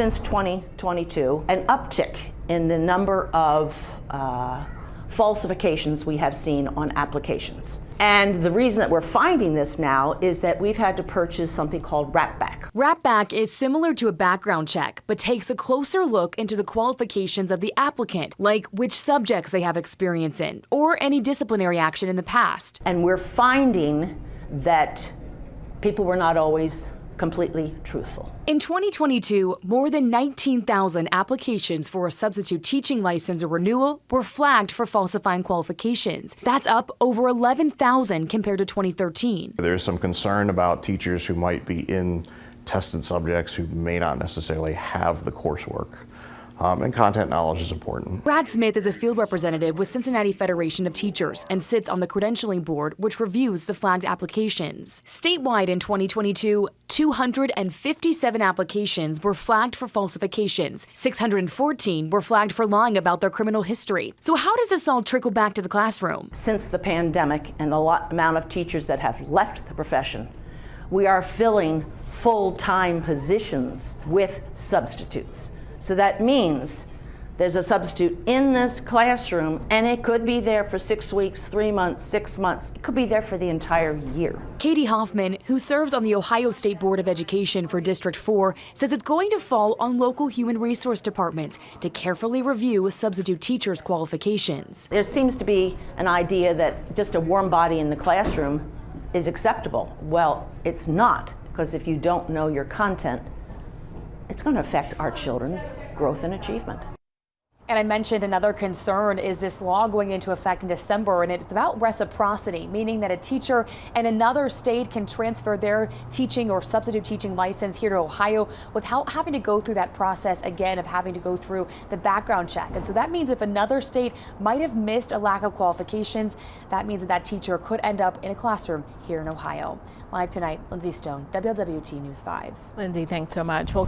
since 2022 an uptick in the number of uh, falsifications we have seen on applications. And the reason that we're finding this now is that we've had to purchase something called Rapback. Rapback is similar to a background check, but takes a closer look into the qualifications of the applicant, like which subjects they have experience in, or any disciplinary action in the past. And we're finding that people were not always completely truthful. In 2022, more than 19,000 applications for a substitute teaching license or renewal were flagged for falsifying qualifications. That's up over 11,000 compared to 2013. There's some concern about teachers who might be in tested subjects who may not necessarily have the coursework. Um, and content knowledge is important. Brad Smith is a field representative with Cincinnati Federation of Teachers and sits on the credentialing board, which reviews the flagged applications. Statewide in 2022, 257 applications were flagged for falsifications. 614 were flagged for lying about their criminal history. So, how does this all trickle back to the classroom? Since the pandemic and the lot, amount of teachers that have left the profession, we are filling full time positions with substitutes. So that means there's a substitute in this classroom, and it could be there for six weeks, three months, six months. It could be there for the entire year. Katie Hofmann, who serves on the Ohio State Board of Education for District 4, says it's going to fall on local human resource departments to carefully review a substitute teachers' qualifications. There seems to be an idea that just a warm body in the classroom is acceptable. Well, it's not, because if you don't know your content, it's going to affect our children's growth and achievement. And I mentioned another concern is this law going into effect in December, and it's about reciprocity, meaning that a teacher in another state can transfer their teaching or substitute teaching license here to Ohio without having to go through that process again of having to go through the background check. And so that means if another state might have missed a lack of qualifications, that means that that teacher could end up in a classroom here in Ohio. Live tonight, Lindsay Stone, WLWT News 5. Lindsay, thanks so much. We'll